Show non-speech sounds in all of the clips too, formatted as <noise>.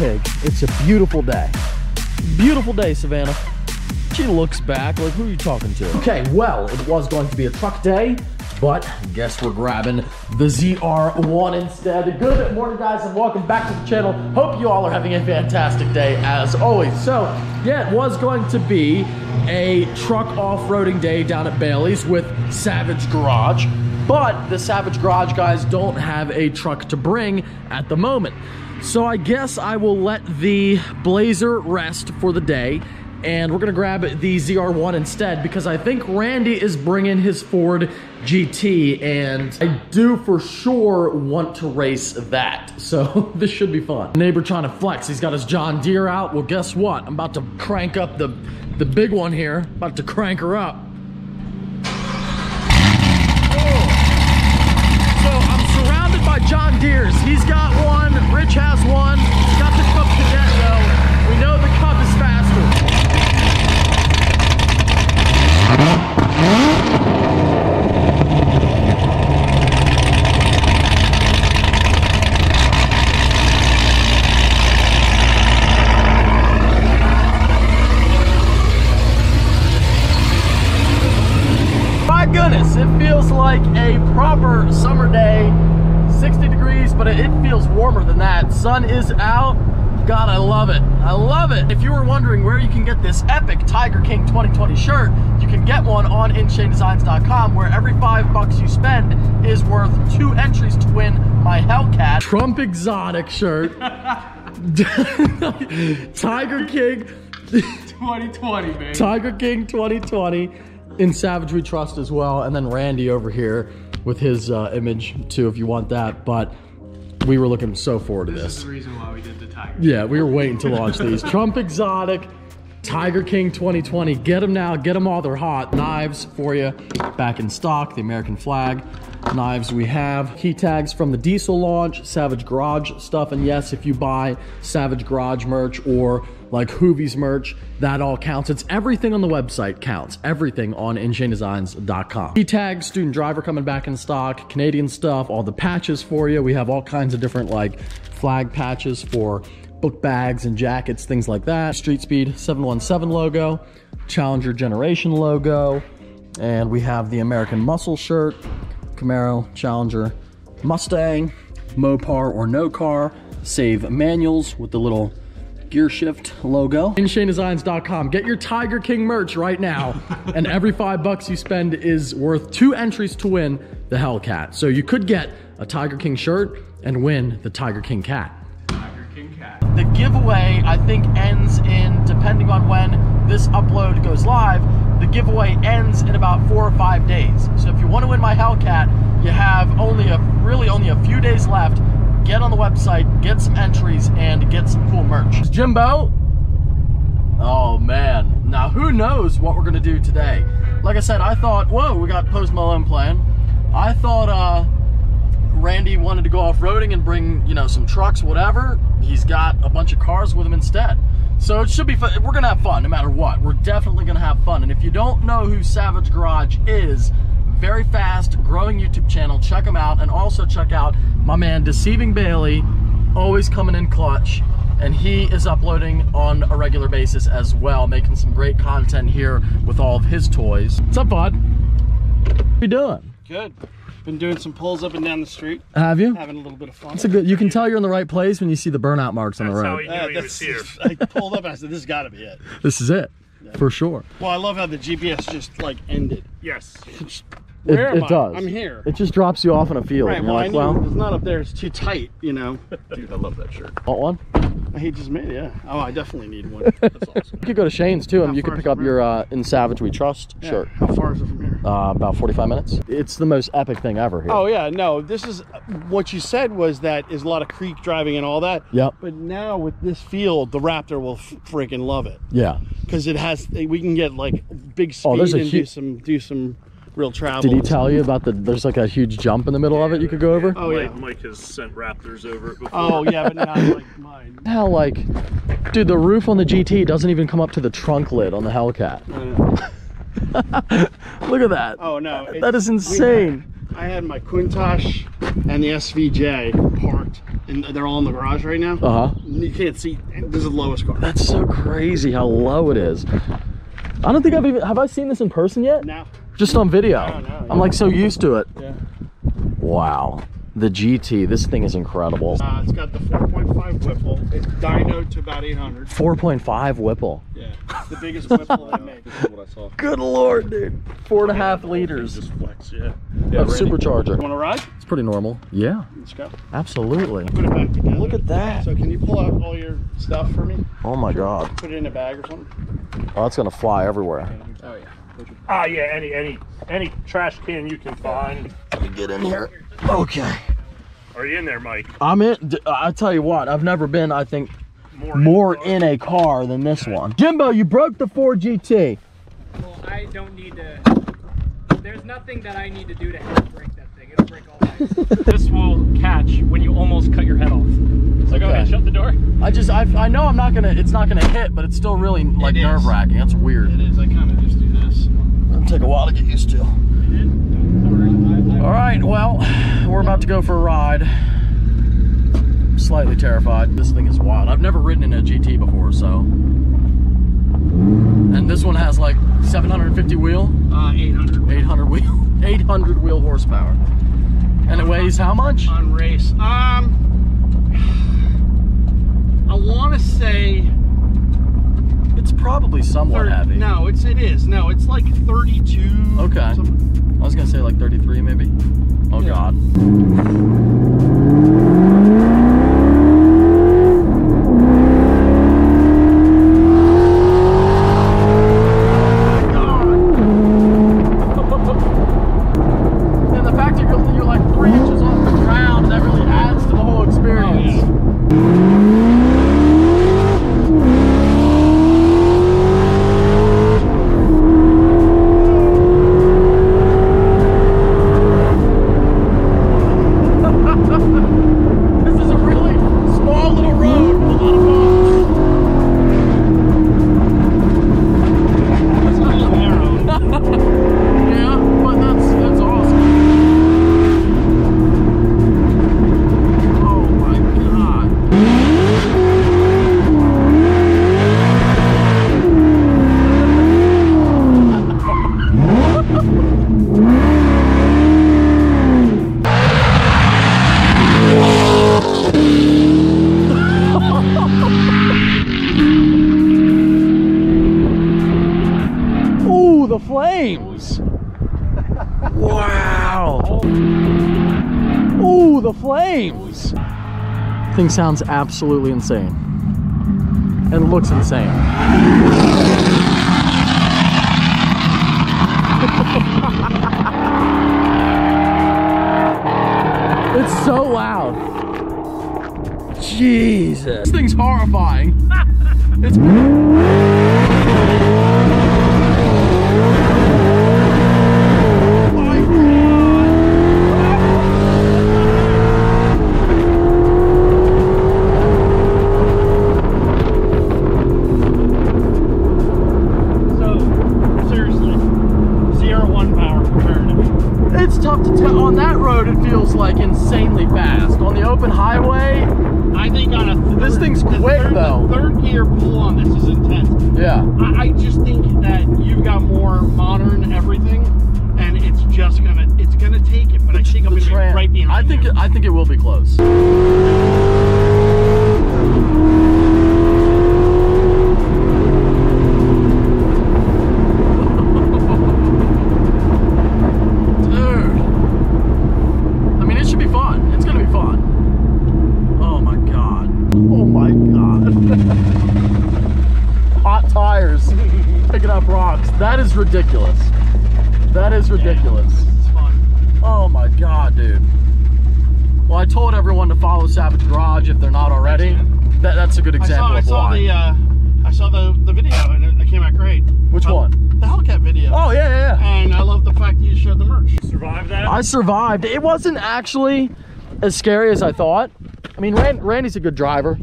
Pig. It's a beautiful day. Beautiful day, Savannah. She looks back like, who are you talking to? Okay, well, it was going to be a truck day, but guess we're grabbing the ZR1 instead. Good morning, guys, and welcome back to the channel. Hope you all are having a fantastic day, as always. So, yeah, it was going to be a truck off-roading day down at Bailey's with Savage Garage, but the Savage Garage guys don't have a truck to bring at the moment. So I guess I will let the Blazer rest for the day and we're gonna grab the ZR1 instead because I think Randy is bringing his Ford GT and I do for sure want to race that. <laughs> So this should be fun. Neighbor trying to flex. He's got his John Deere out. Well, guess what? I'm about to crank up the, the big one here. About to crank her up. So I'm surrounded by John Deere's. He's got one, Rich has one. He's got the Cub Cadet though. We know the Cub is faster. My goodness, it feels like a proper summer day. 60 degrees, but it, it feels warmer than that. Sun is out. God, I love it. I love it. If you were wondering where you can get this epic Tiger King 2020 shirt, you can get one on InShaneDesigns.com where every five bucks you spend is worth two entries to win my Hellcat Trump Exotic shirt. <laughs> Tiger King 2020, man. Tiger King 2020 in Savage We Trust as well. And then Randy over here with his uh, image too, if you want that. But we were looking so forward to This This is the reason why we did the Tiger. Yeah, we were waiting to launch these. <laughs> Trump Exotic, Tiger King 2020. Get them now. Get them all. They're hot. Knives for you. Back in stock. The American flag knives we have. Key tags from the Diesel launch. Savage Garage stuff. And yes, if you buy Savage Garage merch or like Hoovie's merch, that all counts. It's everything on the website counts. Everything on InShaneDesigns.com. Key tags, student driver coming back in stock. Canadian stuff. All the patches for you. We have all kinds of different like flag patches for book bags and jackets, things like that. Street Speed 717 logo, Challenger Generation logo, and we have the American Muscle shirt, Camaro, Challenger, Mustang, Mopar or no car, save manuals with the little gear shift logo. InShaneDesigns.com. Get your Tiger King merch right now, <laughs> and every five bucks you spend is worth two entries to win the Hellcat. So you could get a Tiger King shirt and win the Tiger King cat. The giveaway, I think, ends in, depending on when this upload goes live, the giveaway ends in about four or five days. So if you want to win my Hellcat, you have only a, really only a few days left. Get on the website, get some entries, and get some cool merch. Jimbo? Oh man. Now who knows what we're gonna do today? Like I said, I thought, whoa, we got Post Malone playing. I thought, uh, Randy wanted to go off-roading and bring, you know, some trucks, whatever. He's got a bunch of cars with him instead. So it should be fun. We're gonna have fun no matter what. We're definitely gonna have fun. And if you don't know who Savage Garage is, very fast, growing YouTube channel, check him out. And also check out my man Deceiving Bailey, always coming in clutch. And he is uploading on a regular basis as well, making some great content here with all of his toys. What's up, bud? What you doing? Good. Been doing some pulls up and down the street, Have you? having a little bit of fun. It's a good. You can tell you're in the right place when you see the burnout marks on the That's how road. he knew Uh, he was here. I pulled up and I said, "This got to be it." This is it, for sure. Well, I love how the GPS just like ended. Yes. It, Where am it I? does. I'm here. It just drops you off in a field. Right. and you're Well, I like, knew well, it's not up there. It's too tight. You know. <laughs> Dude, I love that shirt. want one? He just made it. Yeah. Oh, I definitely need one. <laughs> That's awesome. You could go to Shane's too, and How you could pick up your uh, "In Savage We Trust" Yeah. shirt. How far is it from here? Uh, about 45 minutes. It's the most epic thing ever here. Oh yeah, no. This is what you said was that is a lot of creek driving and all that. Yep. But now with this field, the Raptor will freaking love it Yeah. because it has. We can get like big speed Oh, there's a and do some do some real travel. Did he tell you about the? There's like a huge jump in the middle of it you could go over. Oh, yeah. Mike, Mike has sent Raptors over it before. Oh yeah, but not like <laughs> mine. How like, dude, the roof on the GT doesn't even come up to the trunk lid on the Hellcat. <laughs> Look at that. Oh no, that is insane. had- I had my Countach and the SVJ parked and they're all in the garage right now. Uh huh. You can't see. This is the lowest car. That's so crazy how low it is. I don't think I've even have I seen this in person yet? Now, Just on video. No, no, I'm like so used to it. yeah. Wow. The GT, this thing is incredible. Uh, it's got the 4.5 Whipple. It's dynoed to about 800. 4.5 Whipple. Yeah, it's the biggest Whipple they <laughs> make. This is what I saw. Good lord, dude. Four and a half liters Just flex, yeah. of supercharger. Want to ride? It's pretty normal. Yeah, Let's go. absolutely. Put it back together. Look at that. So can you pull out all your stuff for me? Oh my god. Put it in a bag or something. Oh, it's gonna fly everywhere. Oh yeah. Ah, yeah, any any any trash can you can find. Let me get in here. Okay. Are you in there, Mike? I'm in. I tell you what, I've never been, I think, More. more in a car than this one. Jimbo, you broke the Ford GT. Well, I don't need to. There's nothing that I need to do to help break that thing. It'll break all by itself. <laughs> This will catch when you almost cut your head off. So go Okay. ahead, shut the door. I just, I, I know I'm not gonna, it's not gonna hit, but it's still really like nerve wracking. That's weird. It is. I kind of just do this. It'll take a while to get used to. All right, well, we're about to go for a ride. I'm slightly terrified. This thing is wild. I've never ridden in a GT before, so. And this one has like 750 wheel, Uh, 800 800 wheel, 800 <laughs> wheel horsepower. And it weighs how much? on race. Um, I want to say It's probably somewhat 30 heavy. No, it's it is. No, it's like 32. Okay. something. I was gonna say like 33 maybe. Thing sounds absolutely insane. And looks insane. <laughs> it's so loud. Jesus. This thing's horrifying. <laughs> it's on this is intense. yeah. I, I just think that you've got more modern everything, and it's just gonna it's gonna take it. But I think I'm The gonna be right behind. I think it, I think it will be close. Dude. I mean, it should be fun. It's gonna be fun. Oh my god. Oh my god. Hot tires picking up rocks. That is ridiculous. That is ridiculous. It's fun. Oh my god, dude. Well, I told everyone to follow Savage Garage if they're not already. That, that's a good I saw example I saw why. the uh, I saw the the video and it, it came out great. Which Uh, one? The Hellcat video. Oh yeah, yeah, yeah. And I love the fact that you showed the merch. Survive that? I survived. It wasn't actually as scary as I thought. I mean, Rand, Randy's a good driver,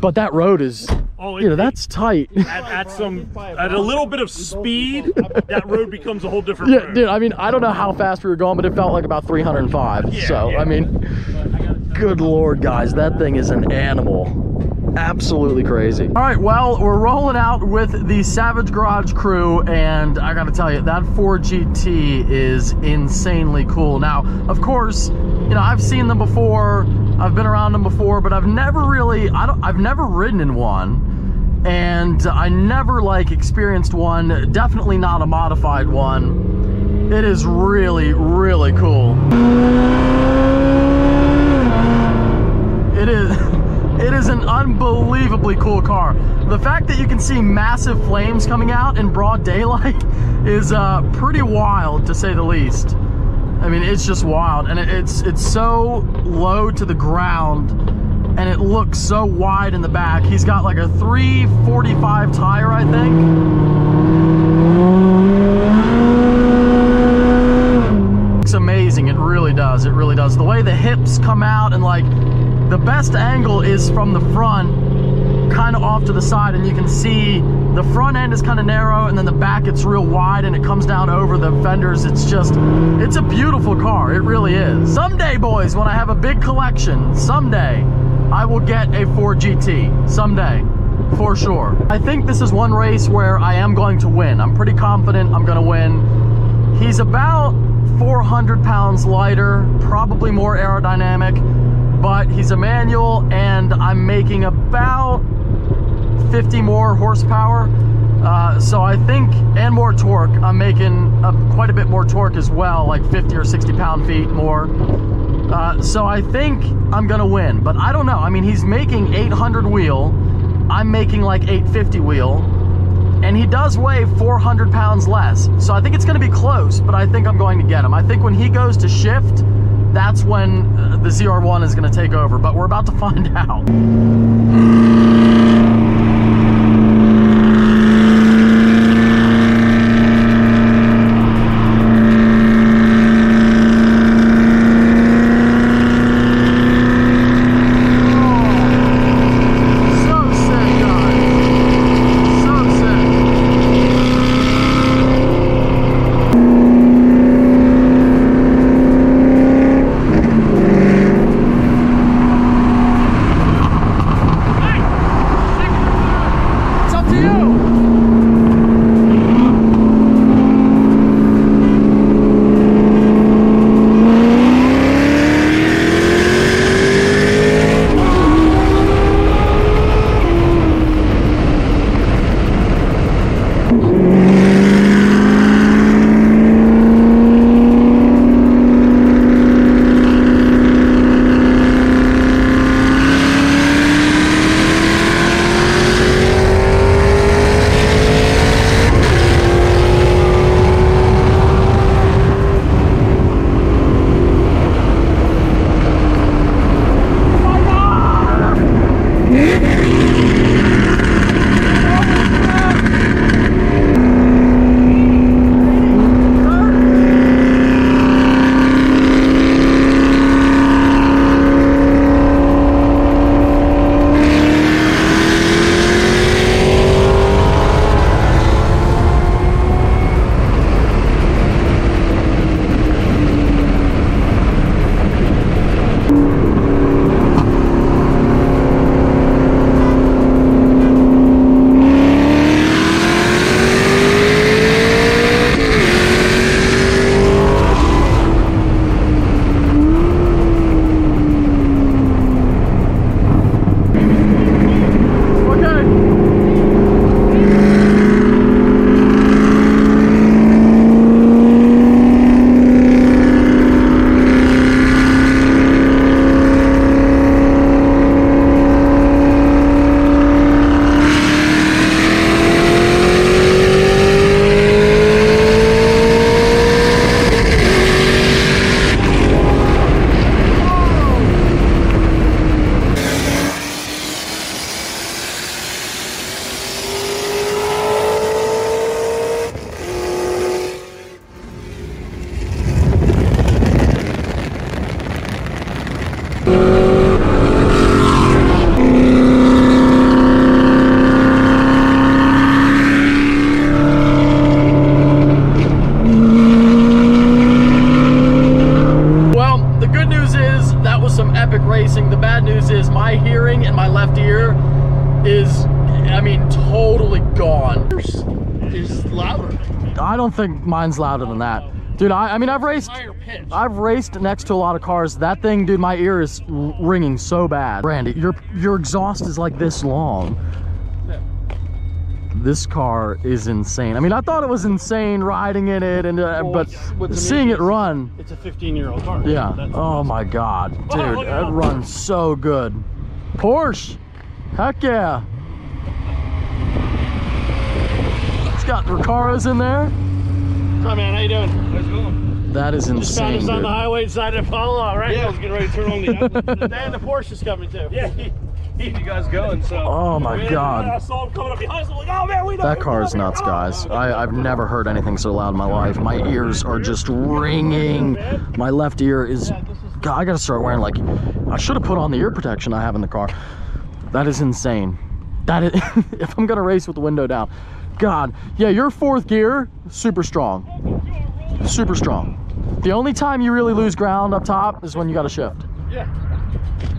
but that road is, oh, you know, that's tight. <laughs> at, at some at a little bit of speed, that road becomes a whole different yeah, road. dude. I mean, I don't know how fast we were going, but it felt like about 305. Yeah, so, yeah. I mean, Good lord, guys, that thing is an animal. Absolutely crazy. All right, well, we're rolling out with the Savage Garage crew, and I gotta tell you, that Ford GT is insanely cool. Now, of course, you know, I've seen them before, I've been around them before, but I've never really, I don't, I've never ridden in one, and I never, like, experienced one, definitely not a modified one. It is really, really cool. It is <laughs> it is an unbelievably cool car. The fact that you can see massive flames coming out in broad daylight <laughs> is uh, pretty wild to say the least. I mean, it's just wild, and it, it's it's so low to the ground, and it looks so wide in the back. He's got like a 345 tire, I think. It's amazing. It really does. It really does. The way the hips come out and like the best angle is from the front, kind of off to the side, and you can see the front end is kind of narrow, and then the back it's real wide, and it comes down over the fenders. It's just, it's a beautiful car. It really is. Someday, boys, when I have a big collection, someday, I will get a Ford GT. Someday. For sure. I think this is one race where I am going to win. I'm pretty confident I'm going to win. He's about 400 pounds lighter, probably more aerodynamic but he's a manual and I'm making about 50 more horsepower. Uh, so I think, and more torque, I'm making quite a bit more torque as well, like 50 or 60 pound feet more. Uh, so I think I'm gonna win, but I don't know. I mean, he's making 800 wheel, I'm making like 850 wheel, and he does weigh 400 pounds less. So I think it's gonna be close, but I think I'm going to get him. I think when he goes to shift, that's when uh, the ZR1 is going to take over, but we're about to find <laughs> out. Think mine's louder than that. Dude, I, I mean, I've raced, I've raced next to a lot of cars. That thing, dude, my ear is ringing so bad. Randy, your your exhaust is like this long. This car is insane. I mean, I thought it was insane riding in it, and uh, Well, but what's- seeing it run, It's a 15 year old car. yeah. That's- Oh my God, dude, look at it that. runs so good. Porsche, heck yeah. It's got Recaros in there. What's up, man? How you doing? How's it going? That is Just found insane, us on the highway, decided to follow all right? Yeah, I was getting ready to turn on the <laughs> And the Porsche's coming too. Yeah, he, he, you guys going, so. Oh my man, I saw him coming up behind us. I'm like, oh man, we know. That we car is nuts, know." guys. I, I've never heard anything so loud in my life. My ears are just ringing. My left ear is. God, I gotta start wearing like. I should have put on the ear protection I have in the car. That is insane. That is. <laughs> if I'm gonna race with the window down, God, yeah, your fourth gear, super strong, super strong. The only time you really lose ground up top is when you got to shift. Yeah.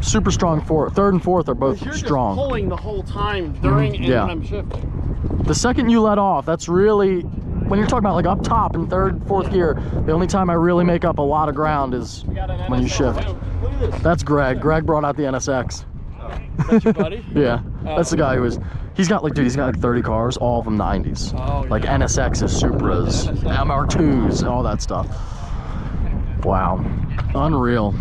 Super strong fourth, third and fourth are both You're strong. just pulling the whole time during mm-hmm. and yeah. when I'm shifting. The second you let off, that's really when you're talking about like up top in third, fourth gear. The only time I really make up a lot of ground is when you shift. Look at this. That's Greg. Greg brought out the NSX. That's your buddy? <laughs> Yeah, that's the guy who was. Uh, He's got like, dude, he's got like 30 cars, all of them 90s. Oh, like yeah. NSXs, Supras, MR2s, all that stuff. Wow, unreal.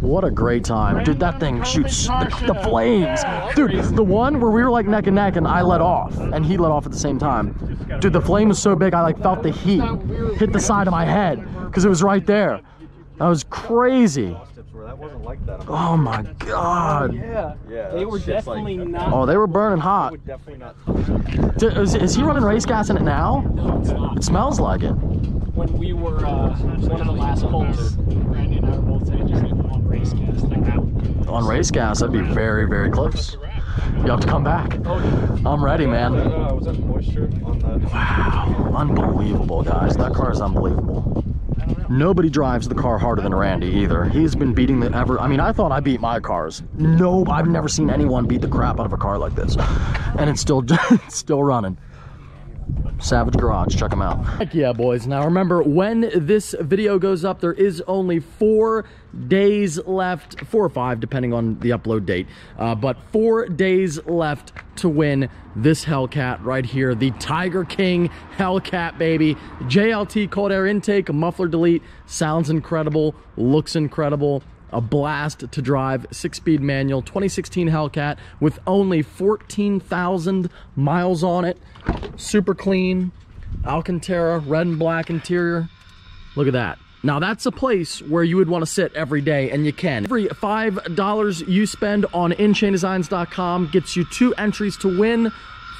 What a great time. Dude, that thing shoots the, the flames. Dude, the one where we were like neck and neck and I let off and he let off at the same time. Dude, the flame was so big I like felt the heat hit the side of my head because it was right there. That was crazy. That wasn't like that. Oh my God. Yeah. Yeah, They were shit's like- definitely not. Oh, they were burning hot. would definitely not. Is, is he running race gas in it now? No, it's not. It smells like it. When we were uh, one of the last polls, Randy and I were both saying just on race gas like that. On race gas, that'd be very, very close. You have to come back. I'm ready, man. Uh, was that moisture on that? Wow, unbelievable, guys. That car is unbelievable. Nobody drives the car harder than Randy either. He's been beating the ever. I mean, I thought I beat my cars. No, I've never seen anyone beat the crap out of a car like this, and it's still <laughs> it's still running. Savage Garage, check them out. Heck yeah, boys. Now remember, when this video goes up, there is only four days left, four or five, depending on the upload date. Uh, but four days left to win this Hellcat right here, the Tiger King Hellcat, baby. JLT cold air intake, muffler delete, sounds incredible, looks incredible a blast to drive. Six-speed manual. 2016 hellcat with only 14,000 miles on it. Super clean. Alcantara red and black interior. Look at that. Now that's a place where you would want to sit every day and you can. Every five dollars you spend on inshanedesigns.com gets you two entries to win.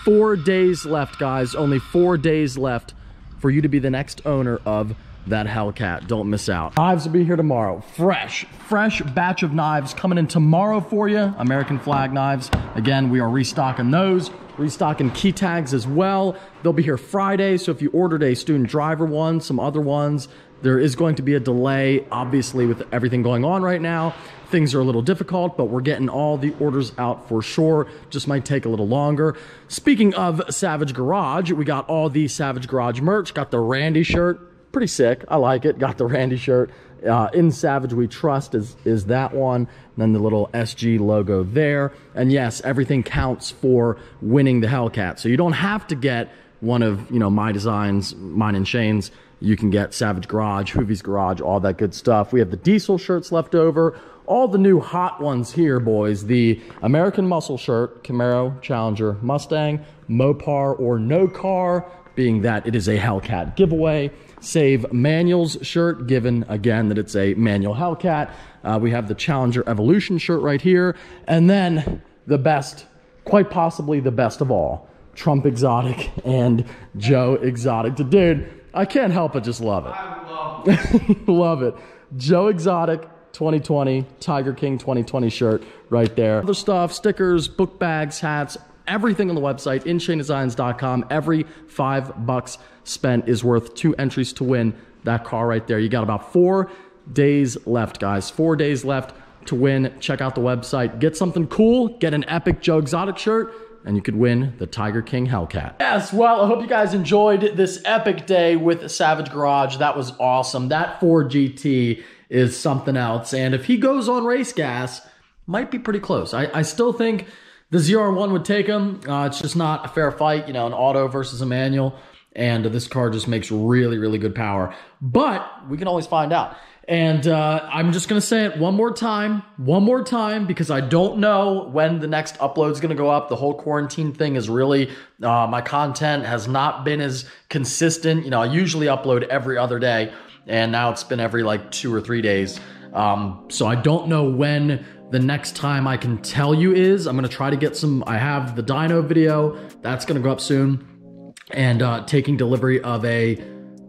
Four days left guys. Only four days left for you to be the next owner of that Hellcat. Don't miss out. Knives will be here tomorrow. Fresh, fresh batch of knives coming in tomorrow for you. American flag knives. Again, we are restocking those. Restocking key tags as well. They'll be here Friday. So if you ordered a student driver one, some other ones, there is going to be a delay, obviously, with everything going on right now. Things are a little difficult, but we're getting all the orders out for sure. Just might take a little longer. Speaking of Savage Garage, we got all the Savage Garage merch. Got the Randy shirt, pretty sick. I like it. Got the Randy shirt. Uh, in Savage We Trust is is that one. And then the little SG logo there. And yes, everything counts for winning the Hellcat. So you don't have to get one of you know my designs, mine and Shane's. You can get Savage Garage, Hoovie's Garage, all that good stuff. We have the diesel shirts left over. All the new hot ones here, boys. The American Muscle shirt, Camaro, Challenger, Mustang, Mopar, or no car, being that it is a Hellcat giveaway. Save Manual's shirt, given again that it's a manual Hellcat. Uh, we have the Challenger Evolution shirt right here. And then the best, quite possibly the best of all, Trump Exotic and Joe Exotic. To dude, I can't help but just love it. <laughs> love it. Joe Exotic 2020, Tiger King 2020 shirt right there. Other stuff, stickers, book bags, hats, everything on the website, inshanedesigns.com. Every five bucks spent is worth two entries to win that car right there. You got about four days left, guys. Four days left to win. Check out the website. Get something cool. Get an epic Joe Exotic shirt and you could win the Tiger King Hellcat. Yes, well, I hope you guys enjoyed this epic day with Savage Garage. That was awesome. That Ford GT is something else. And if he goes on race gas, might be pretty close. I, I still think the ZR1 would take him. Uh, it's just not a fair fight, you know, an auto versus a manual. And this car just makes really, really good power. But we can always find out. And uh, I'm just going to say it one more time, one more time, because I don't know when the next upload is going to go up. The whole quarantine thing is really, uh, my content has not been as consistent. You know, I usually upload every other day, and now it's been every like two or three days. Um, so I don't know when the next time I can tell you is. I'm to try to get some, I have the dyno video, that's to go up soon, and uh, taking delivery of a, uh,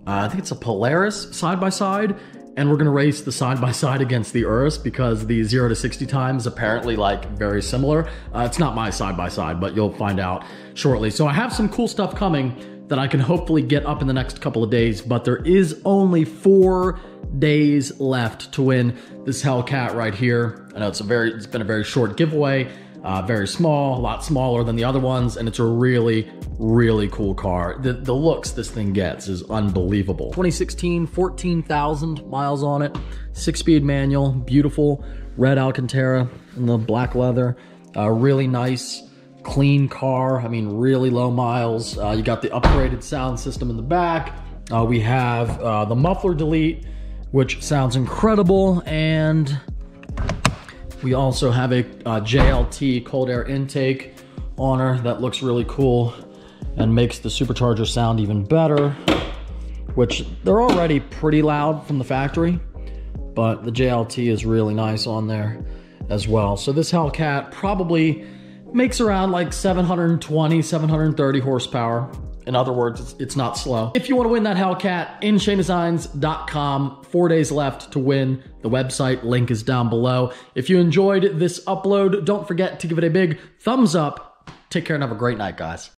I think it's a Polaris side by side and we're gonna race the side by side against the Urus because the zero to 60 time is apparently like very similar. Uh, it's not my side by side, but you'll find out shortly. So I have some cool stuff coming that I can hopefully get up in the next couple of days, but there is only four days left to win this Hellcat right here. I know it's a very, it's been a very short giveaway. Uh, very small, a lot smaller than the other ones, and it's a really, really cool car. The, the looks this thing gets is unbelievable. 2016, 14,000 miles on it, six-speed manual, beautiful red Alcantara and the black leather. Uh, really nice, clean car. I mean, really low miles. Uh, you got the upgraded sound system in the back. Uh, we have uh, the muffler delete, which sounds incredible, and we also have a uh, JLT cold air intake on her that looks really cool and makes the supercharger sound even better, which they're already pretty loud from the factory, but the JLT is really nice on there as well. So this Hellcat probably makes around like 720, 730 horsepower. In other words, it's, it's not slow. If you want to win that Hellcat, inshanedesigns.com. Four days left to win. The website link is down below. If you enjoyed this upload, don't forget to give it a big thumbs up. Take care and have a great night, guys.